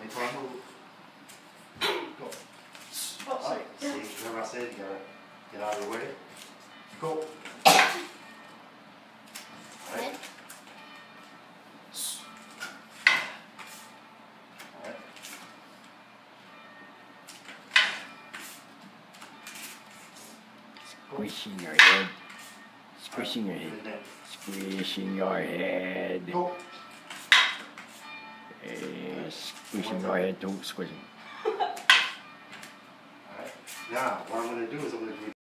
Wait till I move. Go. Oh, Alright, see, remember I said you gotta get out of the way? Go. Alright. Alright. Squishing your head. Squishing your head. Squishing your head. Go. Eh, squishing your head too. Squishing. Alright. Now, what I'm gonna do is I'm gonna do